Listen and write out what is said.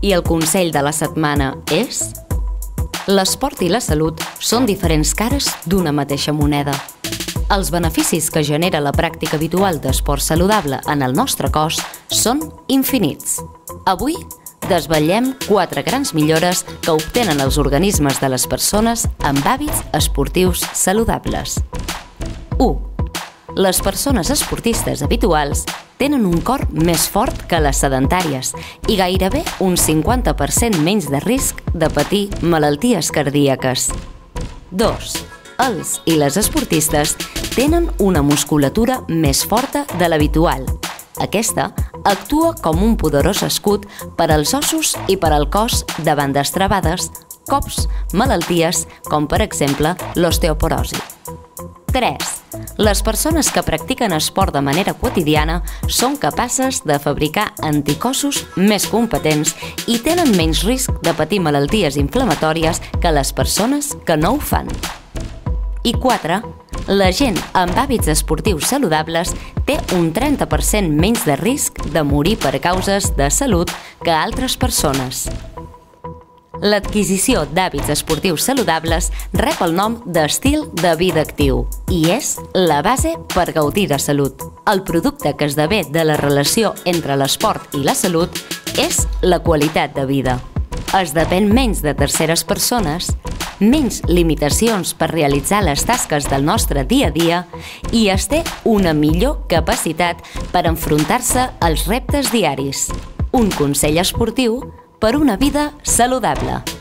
I el consell de la setmana és... L'esport i la salut són diferents cares d'una mateixa moneda. Els beneficis que genera la pràctica habitual d'esport saludable en el nostre cos són infinits. Avui desvetllem quatre grans millores que obtenen els organismes de les persones amb hàbits esportius saludables. 1. Les persones esportistes habituals tenen un cor més fort que les sedentàries i gairebé un 50% menys de risc de patir malalties cardíaques. 2. Els i les esportistes tenen una musculatura més forta de l'habitual. Aquesta actua com un poderós escut per als ossos i per al cos davant d'estrabades, cops, malalties com per exemple l'osteoporosi. 3. Les persones que practiquen esport de manera quotidiana són capaces de fabricar anticossos més competents i tenen menys risc de patir malalties inflamatòries que les persones que no ho fan. I 4. La gent amb hàbits esportius saludables té un 30% menys de risc de morir per causes de salut que altres persones. L'adquisició d'hàbits esportius saludables rep el nom d'estil de vida actiu i és la base per gaudir de salut. El producte que esdevé de la relació entre l'esport i la salut és la qualitat de vida. Es depèn menys de terceres persones, menys limitacions per realitzar les tasques del nostre dia a dia i es té una millor capacitat per enfrontar-se als reptes diaris. Un consell esportiu per una vida saludable.